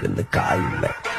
人的感染。